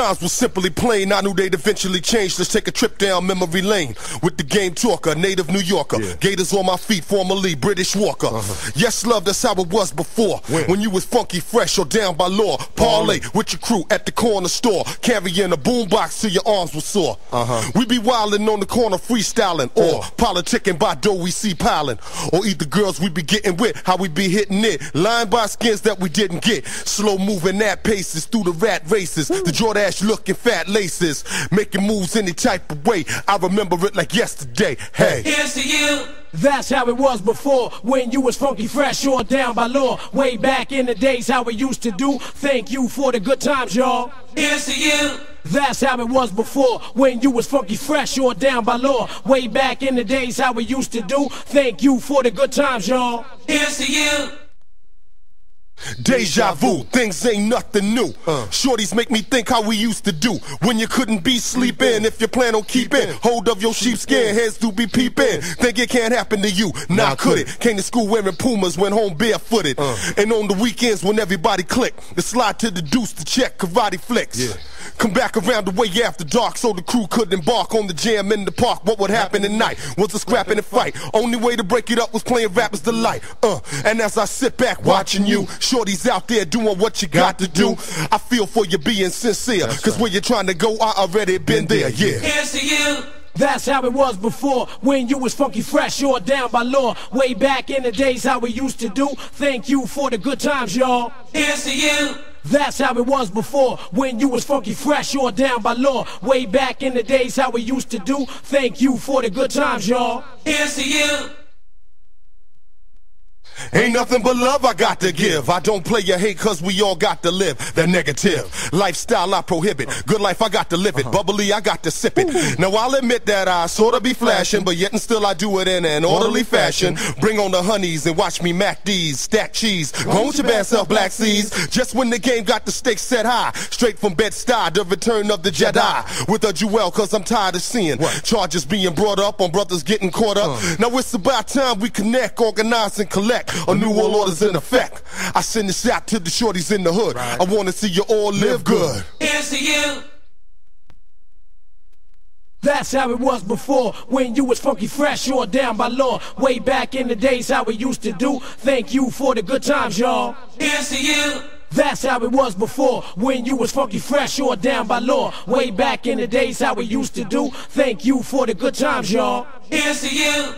times was simply plain. I knew they'd eventually change. Let's take a trip down memory lane with the game talker, native New Yorker. Yeah. Gators on my feet, formerly British Walker. Uh-huh. Yes, love, that's how it was before. When? you was funky, fresh, or down by law. Parlay with your crew at the corner store, carrying a boombox till your arms were sore. Uh-huh. We be wildin' on the corner, freestyling, or Or- politicking by dough we see piling, or eat the girls we be getting with, how we be hitting it, lying by skins that we didn't get, slow moving at paces through the rat races, the Jordache looking fat laces, making moves any type of way. I remember it like yesterday. Hey. Here's to you. That's how it was before, when you was funky fresh or down by law. Way back in the days, how we used to do. Thank you for the good times, y'all. Here's to you. That's how it was before, when you was funky fresh or down by law. Way back in the days, how we used to do. Thank you for the good times, y'all. Here's to you. Deja vu, things ain't nothing new. Uh. Shorties make me think how we used to do. When you couldn't be sleeping, if you plan on keeping hold of your sheepskin, heads do be peeping. Think it can't happen to you, nah, Nah, could it? Came to school wearing Pumas, went home barefooted. Uh. And on the weekends when everybody click, the slide to the deuce to check karate flicks. Yeah. Come back around the way after dark so the crew could embark on the jam in the park. What would happen tonight was a scrapping and a fight. Only way to break it up was playing Rapper's Delight. Uh, and as I sit back watching you, shorties out there doing what you got to do. I feel for you being sincere, cause where you're trying to go, I already been there, yeah. Here's to you. That's how it was before, when you was funky fresh or down by law. Way back in the days, how we used to do. Thank you for the good times, y'all. Here's to you. That's how it was before, when you was funky fresh or down by law. Way back in the days, how we used to do. Thank you for the good times, y'all. Here's to you. Ain't nothing but love I got to give. I don't play your hate cause we all got to live. The negative lifestyle I prohibit. Good life I got to live it. Bubbly I got to sip it. Now I'll admit that I sorta be flashing, but yet and still I do it in an orderly fashion. Bring on the honeys and watch me mac these, stack cheese. Go your bad self, black seas. Just when the game got the stakes set high. Straight from Bed-Stuy, the return of the Jedi. With a jewel cause I'm tired of seeing charges being brought up on brothers getting caught up. Now it's about time we connect, organize and collect. A new world order's in effect. I send this out to the shorties in the hood. I wanna see you all live good. Here's to you. That's how it was before, when you was funky fresh or down by law. Way back in the days, how we used to do. Thank you for the good times, y'all. Here's to you. That's how it was before, when you was funky fresh or down by law. Way back in the days, how we used to do. Thank you for the good times, y'all. Here's to you.